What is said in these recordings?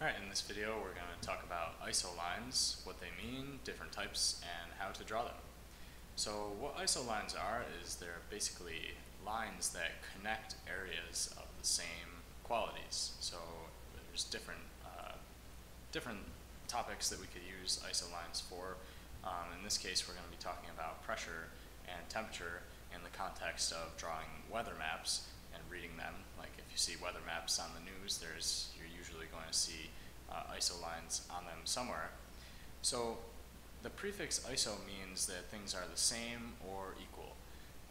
Alright, in this video we're going to talk about ISO lines, what they mean, different types, and how to draw them. So what ISO lines are is they're basically lines that connect areas of the same qualities. So there's different, uh, different topics that we could use ISO lines for. Um, in this case we're going to be talking about pressure and temperature in the context of drawing weather maps reading them. Like if you see weather maps on the news, there's you're usually going to see uh, isolines on them somewhere. So the prefix iso means that things are the same or equal.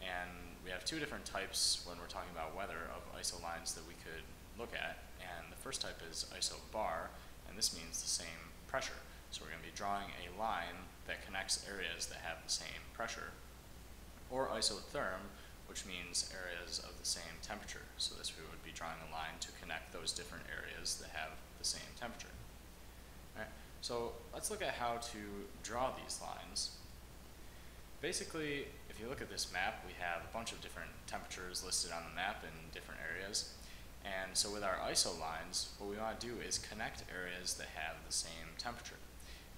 And we have two different types when we're talking about weather of ISO lines that we could look at. And the first type is isobar, and this means the same pressure. So we're going to be drawing a line that connects areas that have the same pressure. Or isotherm, which means areas of the same temperature. So this we would be drawing a line to connect those different areas that have the same temperature. Right. So let's look at how to draw these lines. Basically, if you look at this map, we have a bunch of different temperatures listed on the map in different areas. And so with our iso lines, what we want to do is connect areas that have the same temperature.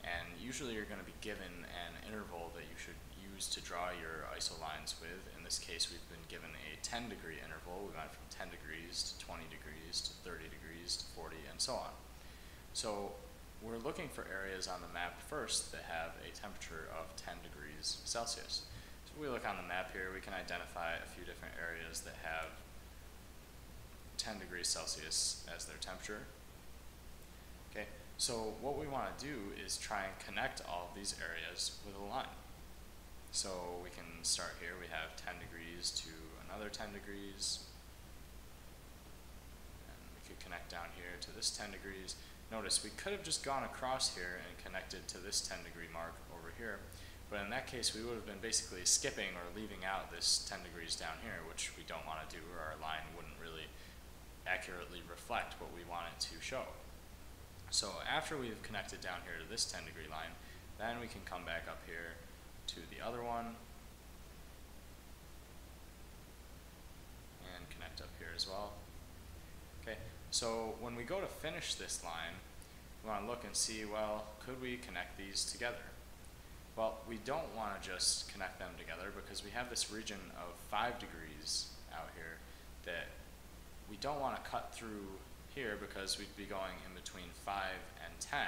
And usually you're going to be given an interval that you should use to draw your iso lines with. In this case, we've been given a 10 degree interval. We went from 10 degrees to 20 degrees to 30 degrees to 40 and so on. So we're looking for areas on the map first that have a temperature of 10 degrees Celsius. So we look on the map here, we can identify a few different areas that have 10 degrees Celsius as their temperature. Okay, so what we want to do is try and connect all of these areas with a line. So we can start here, we have 10 degrees to another 10 degrees. And we could connect down here to this 10 degrees. Notice we could have just gone across here and connected to this 10 degree mark over here. But in that case, we would have been basically skipping or leaving out this 10 degrees down here, which we don't want to do, or our line wouldn't really accurately reflect what we want it to show. So after we've connected down here to this 10 degree line, then we can come back up here to the other one and connect up here as well. Okay, so when we go to finish this line, we want to look and see, well, could we connect these together? Well, we don't want to just connect them together because we have this region of 5 degrees out here that we don't want to cut through here because we'd be going in between 5 and 10.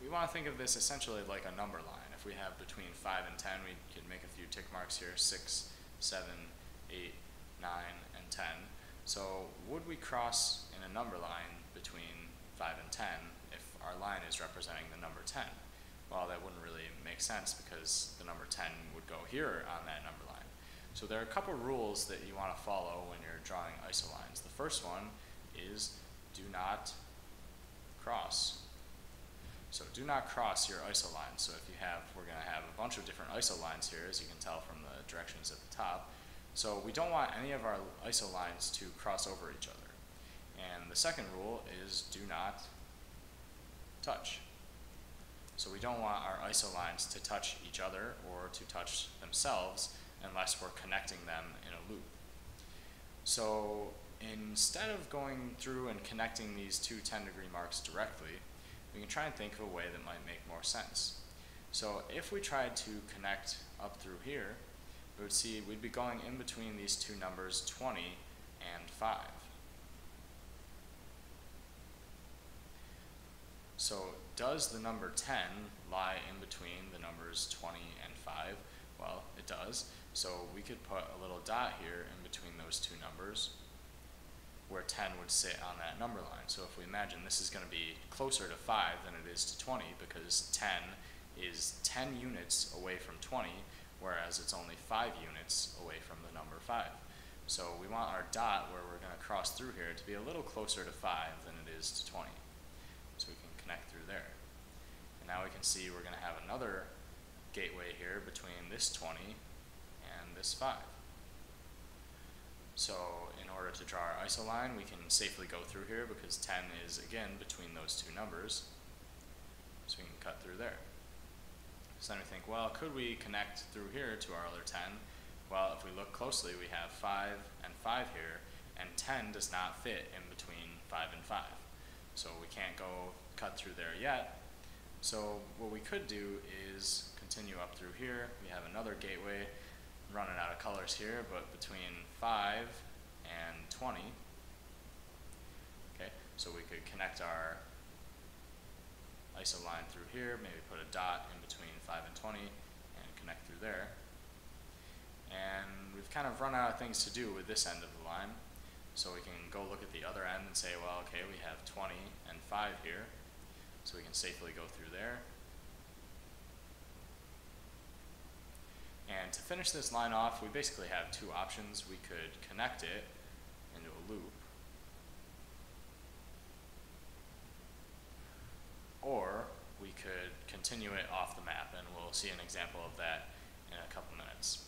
We want to think of this essentially like a number line we have between 5 and 10, we could make a few tick marks here, 6, 7, 8, 9, and 10. So would we cross in a number line between 5 and 10 if our line is representing the number 10? Well, that wouldn't really make sense because the number 10 would go here on that number line. So there are a couple rules that you want to follow when you're drawing isolines. The first one is do not cross so do not cross your iso lines. So if you have, we're going to have a bunch of different iso lines here, as you can tell from the directions at the top. So we don't want any of our iso lines to cross over each other. And the second rule is do not touch. So we don't want our iso lines to touch each other or to touch themselves unless we're connecting them in a loop. So instead of going through and connecting these two 10 degree marks directly, we can try and think of a way that might make more sense. So if we tried to connect up through here, we would see we'd be going in between these two numbers 20 and 5. So does the number 10 lie in between the numbers 20 and 5? Well, it does. So we could put a little dot here in between those two numbers where 10 would sit on that number line. So if we imagine this is going to be closer to 5 than it is to 20 because 10 is 10 units away from 20, whereas it's only 5 units away from the number 5. So we want our dot where we're going to cross through here to be a little closer to 5 than it is to 20. So we can connect through there. And now we can see we're going to have another gateway here between this 20 and this 5. So in order to draw our isoline, we can safely go through here because 10 is, again, between those two numbers. So we can cut through there. So then we think, well, could we connect through here to our other 10? Well, if we look closely, we have 5 and 5 here, and 10 does not fit in between 5 and 5. So we can't go cut through there yet. So what we could do is continue up through here. We have another gateway running out of colors here, but between 5 and 20. Okay, so we could connect our ISO line through here, maybe put a dot in between 5 and 20 and connect through there. And we've kind of run out of things to do with this end of the line. So we can go look at the other end and say, well, okay, we have 20 and 5 here. So we can safely go through there. And to finish this line off, we basically have two options. We could connect it into a loop. Or we could continue it off the map, and we'll see an example of that in a couple minutes.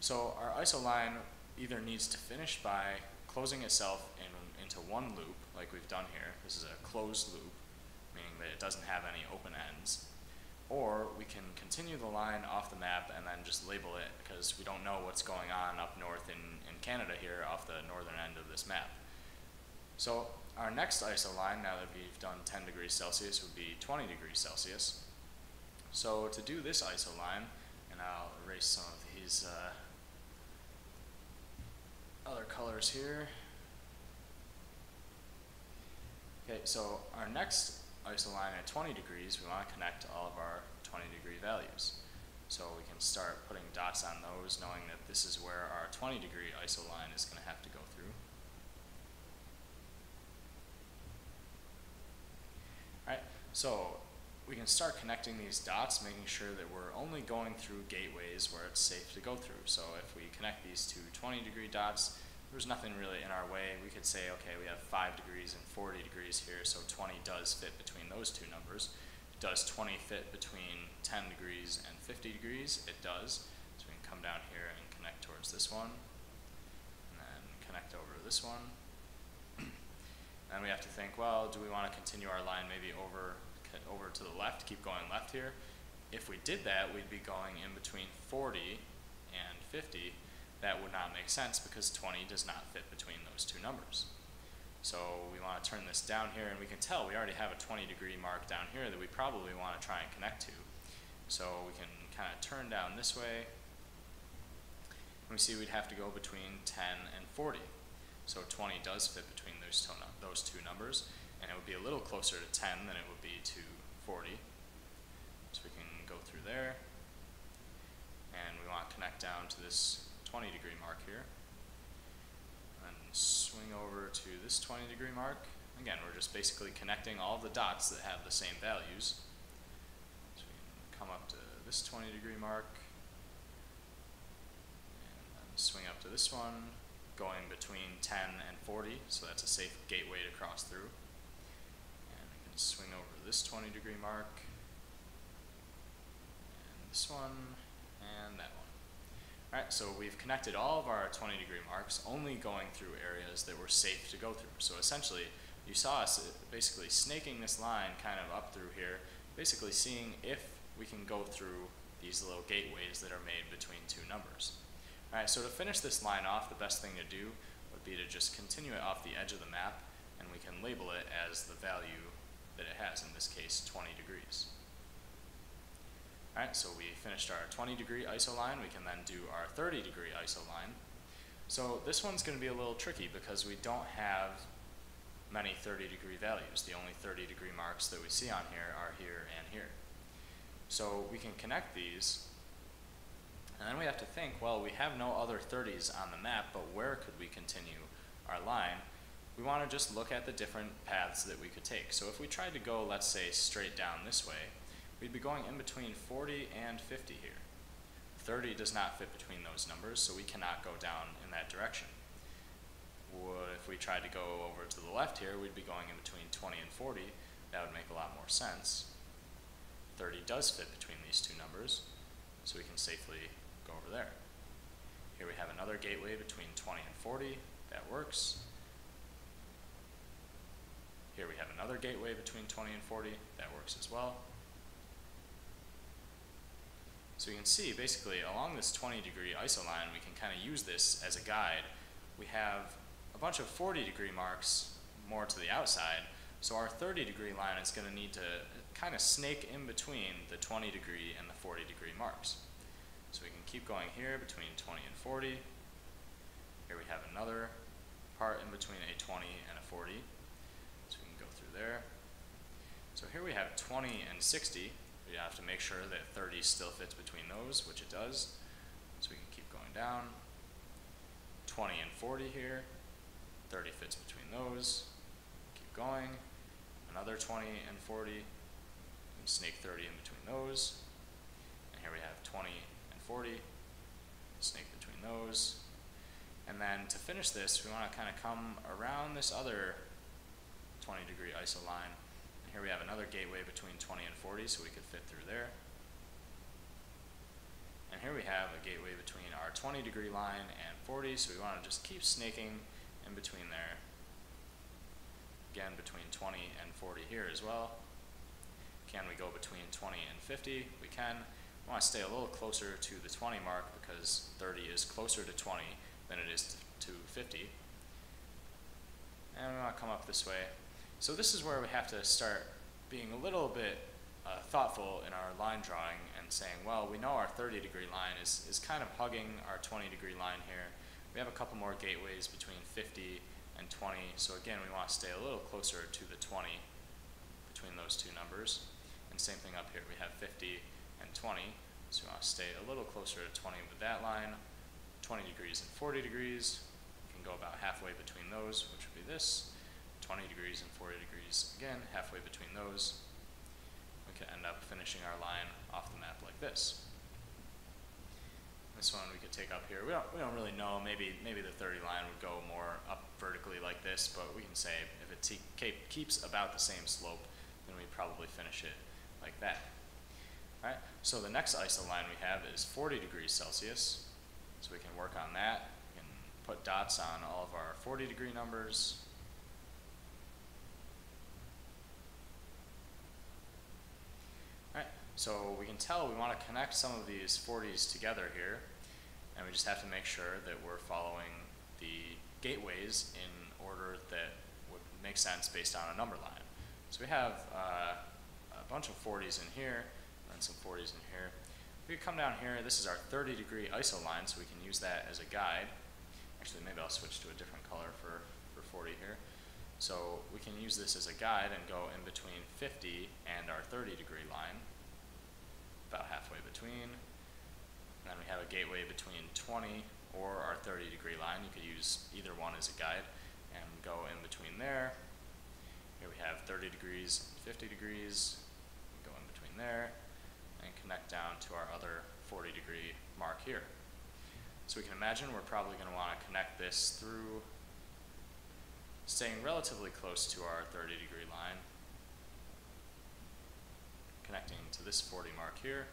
So our ISO line either needs to finish by closing itself in, into one loop, like we've done here. This is a closed loop, meaning that it doesn't have any open ends. Or we can continue the line off the map and then just label it because we don't know what's going on up north in, in Canada here off the northern end of this map. So our next ISO line, now that we've done 10 degrees Celsius, would be 20 degrees Celsius. So to do this ISO line, and I'll erase some of these uh, other colors here. Okay, so our next ISO line at 20 degrees, we want to connect to all of our 20 degree values. So we can start putting dots on those, knowing that this is where our 20 degree ISO line is going to have to go through. Alright, so we can start connecting these dots, making sure that we're only going through gateways where it's safe to go through. So if we connect these two 20 degree dots, there's nothing really in our way. We could say, okay, we have 5 degrees and 40 degrees here, so 20 does fit between those two numbers. Does 20 fit between 10 degrees and 50 degrees? It does. So we can come down here and connect towards this one, and then connect over to this one. and we have to think, well, do we want to continue our line maybe over over to the left, keep going left here. If we did that, we'd be going in between 40 and 50. That would not make sense because 20 does not fit between those two numbers. So we want to turn this down here, and we can tell we already have a 20 degree mark down here that we probably want to try and connect to. So we can kind of turn down this way, and we see we'd have to go between 10 and 40. So 20 does fit between those those two numbers, and it would be a little closer to 10 than it would be to 40. So we can go through there, and we want to connect down to this 20 degree mark here, and swing over to this 20 degree mark. Again, we're just basically connecting all the dots that have the same values. So we can come up to this 20 degree mark, and swing up to this one, going between 10 and 40, so that's a safe gateway to cross through And we can swing over this 20 degree mark, and this one, and that one. Alright, so we've connected all of our 20 degree marks only going through areas that were safe to go through. So essentially, you saw us uh, basically snaking this line kind of up through here, basically seeing if we can go through these little gateways that are made between two numbers. Alright, so to finish this line off, the best thing to do would be to just continue it off the edge of the map, and we can label it as the value that it has, in this case 20 degrees. Alright, so we finished our 20 degree ISO line, we can then do our 30 degree ISO line. So this one's going to be a little tricky because we don't have many 30 degree values. The only 30 degree marks that we see on here are here and here. So we can connect these, and then we have to think, well, we have no other 30s on the map, but where could we continue our line? we want to just look at the different paths that we could take. So if we tried to go, let's say, straight down this way, we'd be going in between 40 and 50 here. 30 does not fit between those numbers, so we cannot go down in that direction. Would, if we tried to go over to the left here, we'd be going in between 20 and 40. That would make a lot more sense. 30 does fit between these two numbers, so we can safely go over there. Here we have another gateway between 20 and 40. That works. Here we have another gateway between 20 and 40. That works as well. So you can see basically along this 20 degree ISO line, we can kind of use this as a guide. We have a bunch of 40 degree marks more to the outside, So our 30 degree line is going to need to uh, kind of snake in between the 20 degree and the 40 degree marks. So we can keep going here between 20 and 40. Here we have another part in between a 20 and a 40. So we can go through there. So here we have 20 and 60. We have to make sure that 30 still fits between those, which it does. So we can keep going down. 20 and 40 here. 30 fits between those. Keep going. Another 20 and 40. And snake 30 in between those. And here we have 20 and 40. Snake between those. And then to finish this, we want to kind of come around this other 20 degree iso line. Here we have another gateway between 20 and 40, so we could fit through there. And here we have a gateway between our 20 degree line and 40, so we want to just keep snaking in between there. Again, between 20 and 40 here as well. Can we go between 20 and 50? We can. We want to stay a little closer to the 20 mark because 30 is closer to 20 than it is to 50. And we want to come up this way. So this is where we have to start being a little bit uh, thoughtful in our line drawing and saying, well, we know our 30 degree line is, is kind of hugging our 20 degree line here. We have a couple more gateways between 50 and 20, so again, we want to stay a little closer to the 20 between those two numbers. And same thing up here, we have 50 and 20, so we want to stay a little closer to 20 with that line. 20 degrees and 40 degrees, we can go about halfway between those, which would be this. 20 degrees and 40 degrees, again, halfway between those. We could end up finishing our line off the map like this. This one we could take up here. We don't, we don't really know. Maybe maybe the 30 line would go more up vertically like this, but we can say if it keeps about the same slope, then we'd probably finish it like that. All right. So the next iso line we have is 40 degrees Celsius. So we can work on that. We can put dots on all of our 40 degree numbers. So we can tell we want to connect some of these 40s together here, and we just have to make sure that we're following the gateways in order that would make sense based on a number line. So we have uh, a bunch of 40s in here, and some 40s in here. We come down here, this is our 30 degree iso line, so we can use that as a guide. Actually, maybe I'll switch to a different color for, for 40 here. So we can use this as a guide and go in between 50 and our 30 degree line about halfway between. And then we have a gateway between 20 or our 30 degree line. You could use either one as a guide and go in between there. Here we have 30 degrees, 50 degrees, go in between there, and connect down to our other 40 degree mark here. So we can imagine we're probably going to want to connect this through staying relatively close to our 30 degree line connecting to this 40 mark here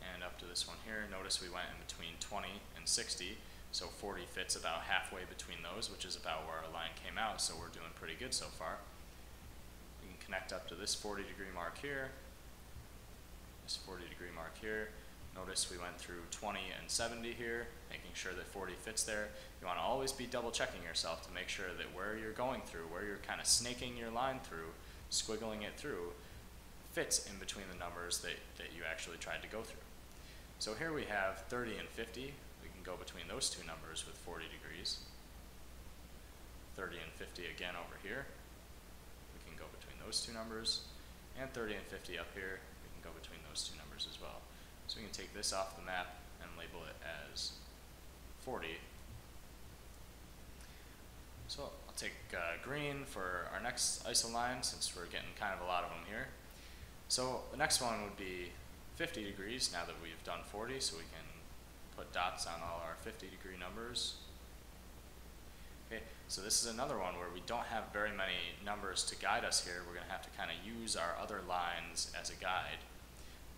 and up to this one here. Notice we went in between 20 and 60, so 40 fits about halfway between those, which is about where our line came out, so we're doing pretty good so far. We can connect up to this 40 degree mark here, this 40 degree mark here. Notice we went through 20 and 70 here, making sure that 40 fits there. You want to always be double checking yourself to make sure that where you're going through, where you're kind of snaking your line through, squiggling it through, fits in between the numbers that, that you actually tried to go through. So here we have 30 and 50. We can go between those two numbers with 40 degrees. 30 and 50 again over here. We can go between those two numbers. And 30 and 50 up here, we can go between those two numbers as well. So we can take this off the map and label it as 40. So I'll take uh, green for our next iso line since we're getting kind of a lot of them here. So the next one would be 50 degrees now that we've done 40, so we can put dots on all our 50 degree numbers. Okay, so this is another one where we don't have very many numbers to guide us here. We're going to have to kind of use our other lines as a guide.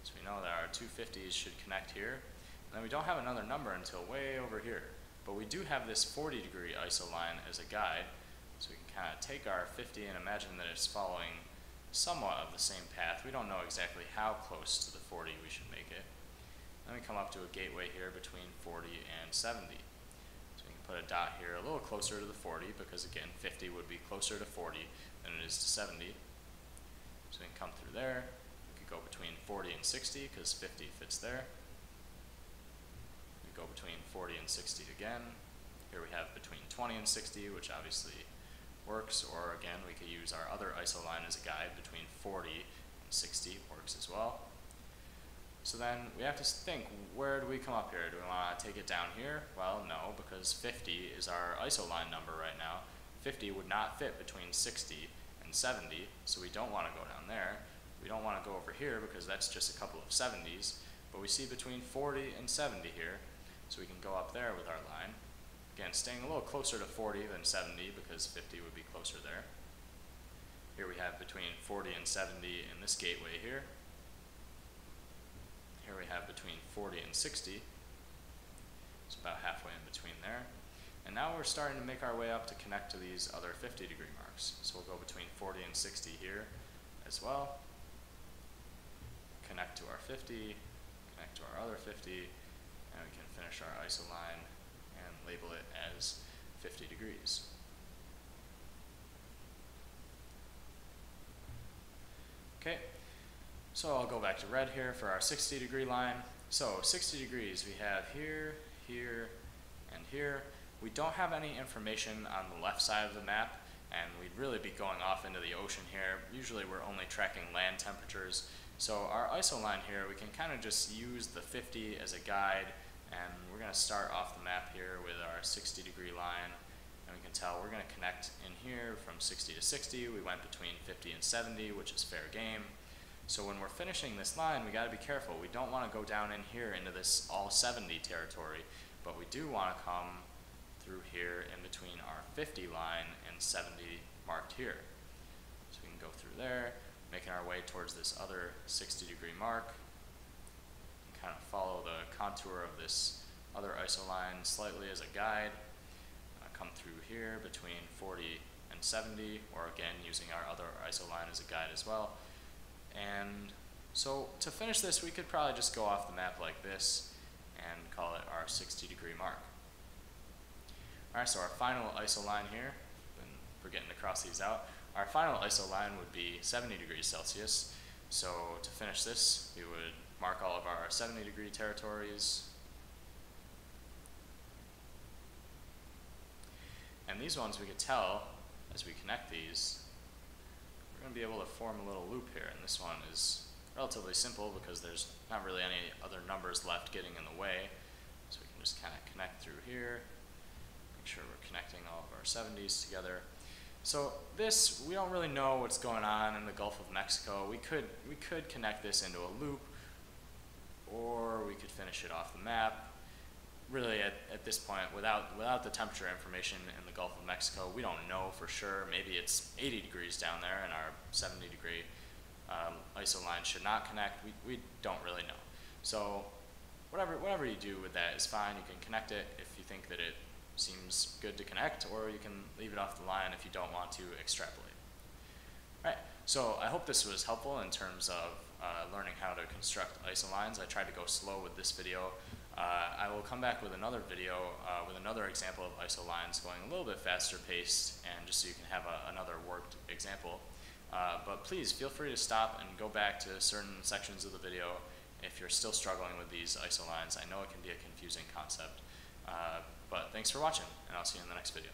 So we know that our 250s should connect here. And then we don't have another number until way over here. But we do have this 40 degree iso line as a guide. So we can kind of take our 50 and imagine that it's following somewhat of the same path. We don't know exactly how close to the 40 we should make it. Then we come up to a gateway here between 40 and 70. So we can put a dot here a little closer to the 40 because again 50 would be closer to 40 than it is to 70. So we can come through there. We could go between 40 and 60 because 50 fits there. We go between 40 and 60 again. Here we have between 20 and 60, which obviously works, or again, we could use our other iso line as a guide between 40 and 60 works as well. So then we have to think, where do we come up here? Do we want to take it down here? Well, no, because 50 is our iso line number right now. 50 would not fit between 60 and 70, so we don't want to go down there. We don't want to go over here because that's just a couple of 70s, but we see between 40 and 70 here, so we can go up there with our line. Again, staying a little closer to 40 than 70 because 50 would be closer there. Here we have between 40 and 70 in this gateway here. Here we have between 40 and 60. It's about halfway in between there. And now we're starting to make our way up to connect to these other 50 degree marks. So we'll go between 40 and 60 here as well. Connect to our 50, connect to our other 50, and we can finish our iso line label it as 50 degrees. Okay, so I'll go back to red here for our 60 degree line. So 60 degrees we have here, here, and here. We don't have any information on the left side of the map and we'd really be going off into the ocean here. Usually we're only tracking land temperatures. So our iso line here, we can kind of just use the 50 as a guide and we're going to start off the map here with our 60 degree line. And we can tell we're going to connect in here from 60 to 60. We went between 50 and 70, which is fair game. So when we're finishing this line, we got to be careful. We don't want to go down in here into this all 70 territory, but we do want to come through here in between our 50 line and 70 marked here. So we can go through there, making our way towards this other 60 degree mark kind of follow the contour of this other iso line slightly as a guide. Uh, come through here between 40 and 70, or again using our other iso line as a guide as well. And so to finish this, we could probably just go off the map like this and call it our 60 degree mark. Alright, so our final iso line here, and we're getting to cross these out, our final iso line would be 70 degrees Celsius. So to finish this, we would mark all of our 70 degree territories. And these ones we could tell as we connect these, we're going to be able to form a little loop here. And this one is relatively simple because there's not really any other numbers left getting in the way. So we can just kind of connect through here, make sure we're connecting all of our 70s together. So this, we don't really know what's going on in the Gulf of Mexico. We could, we could connect this into a loop, or we could finish it off the map. Really, at, at this point, without, without the temperature information in the Gulf of Mexico, we don't know for sure. Maybe it's 80 degrees down there and our 70 degree um, iso line should not connect. We, we don't really know. So whatever, whatever you do with that is fine. You can connect it if you think that it seems good to connect, or you can leave it off the line if you don't want to extrapolate. All right, so I hope this was helpful in terms of uh, learning how to construct isolines. I tried to go slow with this video. Uh, I will come back with another video uh, with another example of isolines going a little bit faster paced and just so you can have a, another worked example. Uh, but please feel free to stop and go back to certain sections of the video if you're still struggling with these isolines. I know it can be a confusing concept. Uh, but thanks for watching, and I'll see you in the next video.